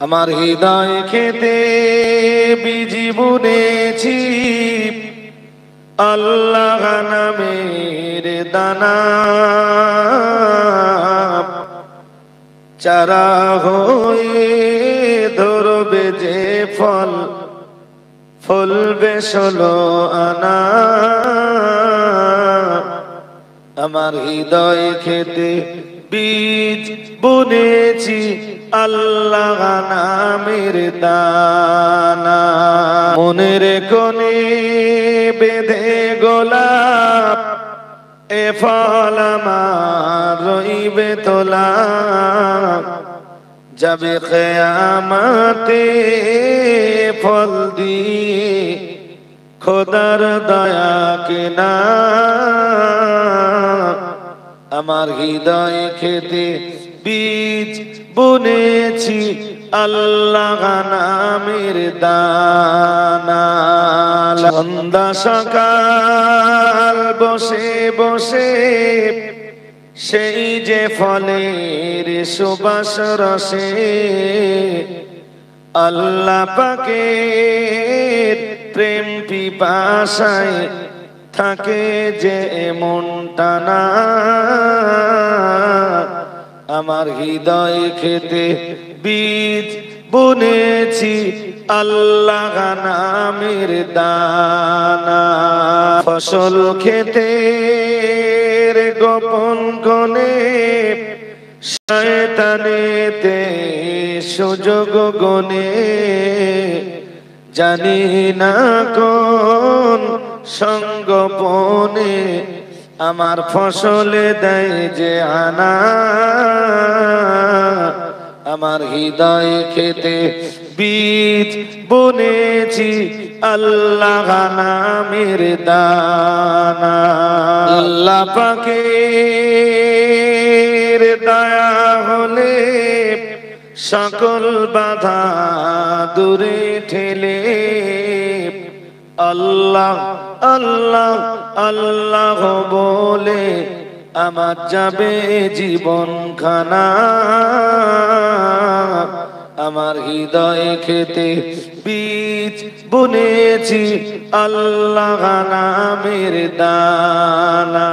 আমার হৃদয় খেতে বীজি বুনেছি। আল্লাহ নামের দানা। চারা হয়ে ধরবে যে ফল, ফলবে ষোলো আনা। আমার হৃদয় খেতে বীজ বুনেছি আল্লাহ নামের দানা। মনের কোণে বেঁধে গোলাপ, এ ফল আমার রইবে তোলা। যাবে খেয়ামাতে ফল দিয়ে খোদার দয়া কেনা। আমার হৃদয় খেতে বীজ বুনেছি, আল্লাহ নামের দানা সন্ধ্যা সকাল বসে বসে, সেই যে ফলের সুবাস রসে আল্লাহ পাকের প্রেম পিপাসায় থাকে যে মনটানা আমার হৃদয় খেতে বীজ বুনেছি আল্লাহ নামের দানা। ফসল খেতে গোপন গনে শয়তানেতে সুযোগ গনে। জানি না কোন সঙ্গপনে আমার ফসলে দেয় যে আনা। আমার হৃদয় খেতে বীজ বুনেছি আল্লাহ নামের দানা। আল্লাহ পাকের দয়া হলে সকল বাধা দূরে ঠেলে। আল্লাহ আল্লাহ আল্লাহ বলে আমার যাবে জীবন খানা আমার হৃদয় খেতে বীজ বুনেছি আল্লাহ নামের দানা।